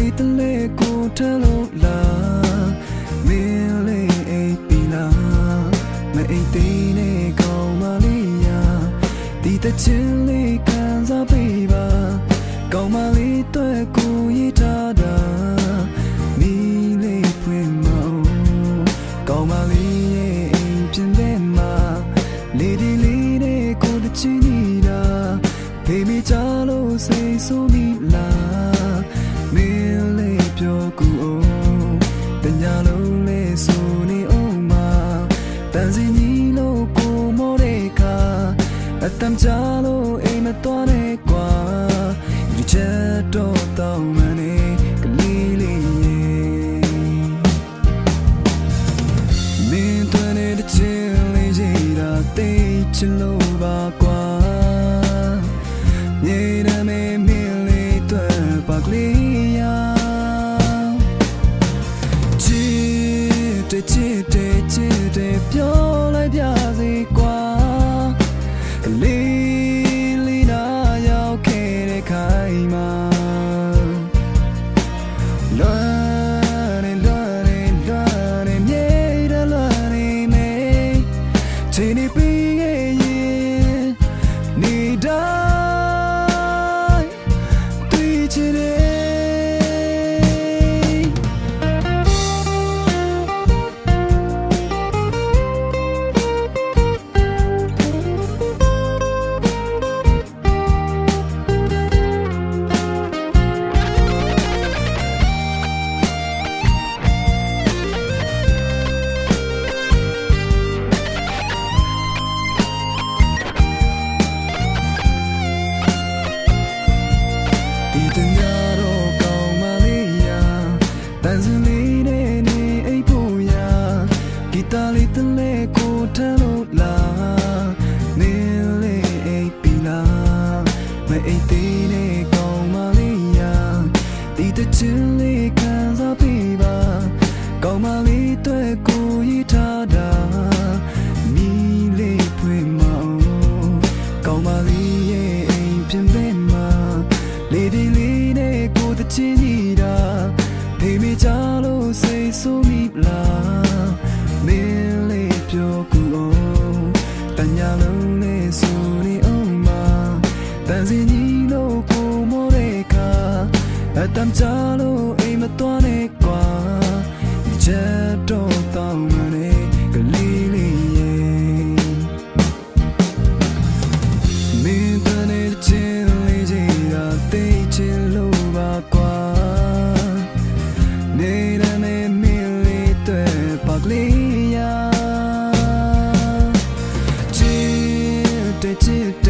လေးတစ်လဲကိုထလို့လာမင်းလေးအိပ်ပြီလားမအိပ်သေးနဲ့ကောင်းမလေးရာဒီတချင်လေးခံစားပေးပါကောင်းမလေးတွေ့ကိုရထားတာမီးလေးဖွင့်မအောင်ကောင်းမလေးရဲ့အိမ်ပြင်ထဲမှာလေဒီလေးနဲ့ကိုတချင်နေတာဖေးမိချလို့စိတ်ဆိုးမိလား ဒီချက်တော့တောင်းမနေကလေးလေးရဲ့မင်းတို့နဲ့တချင်လေးကြီးတာတိတ်ချလို့ပါကွာမြေရမေမင်းလေးတွေ့ပါကလေးယာချစ်တဲ့ချစ်တဲ့ချစ်တဲ့ပြောလိုက်ပြစေ နေ အိပ်သေးနဲ့ကောင်းမလေးယာဒီတချင်လေးခံစားပေးပါကောင်းမလေးတွေ့ကိုရထားတာမီးလေးဖွင့်မအောင်ကောင်းမလေး တမ်းချလို့အိမ်မတော်နဲ့ကွာဒီချက်တော့တောင်းမနေကလေးလေးရဲ့မင်းတနဲ့ချင်လေးကြီးတာတိတ်ချင်လို့ပါကွာနေရမယ်မင်းလေးတွေ့ပါကလေးယာချစ်တဲ့ချစ်တဲ့ချစ်